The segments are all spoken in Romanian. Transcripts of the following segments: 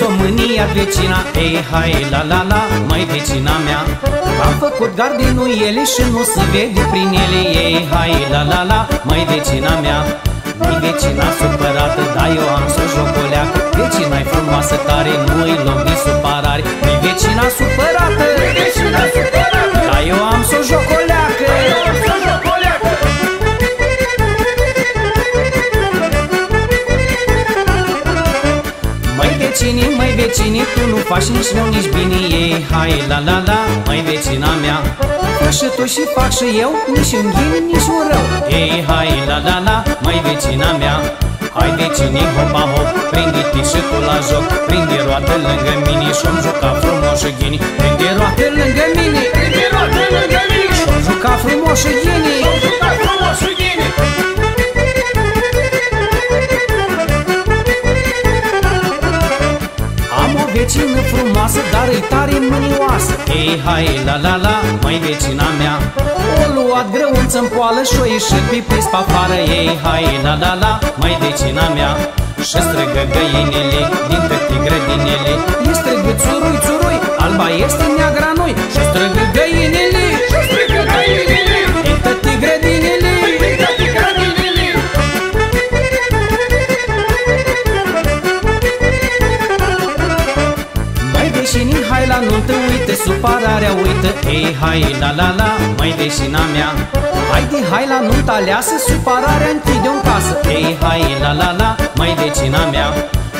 România vecina. Ei, hai, la, la, la, mai vecina mea. Am făcut gardinul ele și nu se vede prin ele. Ei, hai, la, la, la, mai vecina mea. Mi vecina supărată, dar eu am să jocoleacă Vecina-i frumoasă, tare, nu-i luăm din supărare. Mi vecina supărată, Vecina supărată Mai vecini, mai vecini, tu nu faci nici rău, nici bine Ei, hai, la, la, la, mai vecina mea. Fă și tu și fac și eu, nici un ghini, nici un rău. Ei, hai, la, la, la, mai vecina mea. Hai vecinii, hopa, hop, prinde-te și tu la joc Prinde roată lângă mine și-om juca frumos și ghini. Prinde roată lângă mine vecină frumoasă, dar e tare mânioasă. Ei, hai, la, la, la, mai vecina mea. O luat grăunță în poală și-o ieșit pe pis pe afară. Ei, hai, la, la, la, mai vecina mea. Și strigă găinile din tăti grădinele. E uite, supărarea, uită Ei, hai, la, la, la, mai veșina mea. Haide, hai la nuntă aleasă, supărarea închide în casă. Ei, hai, la, la, la, mai vecina mea.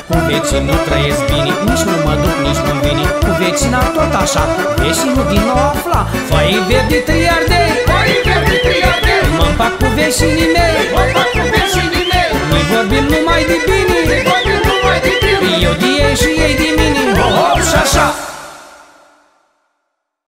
Cu vecinul trăiesc bine, nici nu mă duc, nici nu vine. Cu vecina tot așa, vecinul din nou afla. Fai verde triarde, Mai verde triade mă împac cu vecinii mei. Mă fac cu vecinii mei. Noi vorbim numai de bine. Vorbim numai de bine. Eu de ei și ei de